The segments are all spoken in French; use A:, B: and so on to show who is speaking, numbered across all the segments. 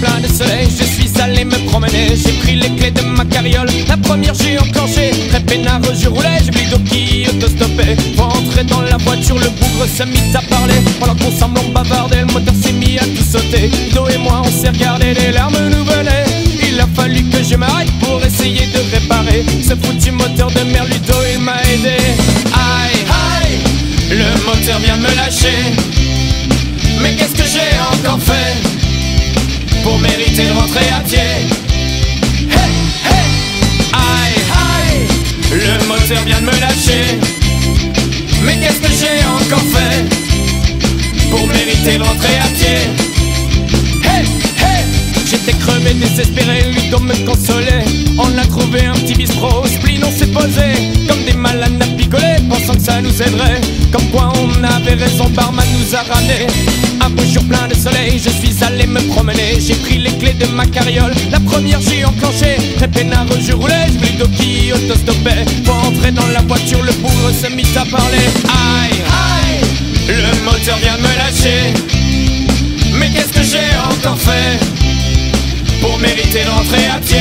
A: plein de soleil, je suis allé me promener. J'ai pris les clés de ma carriole. La première, j'ai enclenché. Très peinard, je roulais. J'ai vu qui auto-stoppé. Pour entrer dans la voiture, le bougre se mit à parler. Pendant qu'ensemble on bavardait, le moteur moteur vient de me lâcher. Mais qu'est-ce que j'ai encore fait pour mériter rentrer à pied? Hey, hey, j'étais crevé, désespéré, Ludo me consolait. On a trouvé un petit bistrot, spleen, on s'est posé comme des malades à picoler, pensant que ça nous aiderait. Comme quoi on avait raison, barman nous a ramené. Un beau jour plein de soleil, je suis allé me promener. J'ai pris les clés de ma carriole, la première j'ai enclenché. Très peinard, je roulais, je Ludo qui autostoppait? Dans la voiture, le bourre se mit à parler. Aïe, aïe, le moteur vient me lâcher. Mais qu'est-ce que j'ai encore fait pour mériter de rentrer à pied?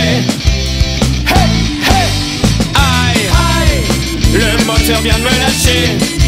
A: Hey, hey, aïe, aïe, le moteur vient me lâcher.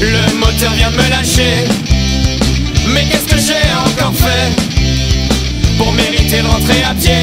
A: Le moteur vient me lâcher. Mais qu'est-ce que j'ai encore fait Pour mériter de rentrer à pied?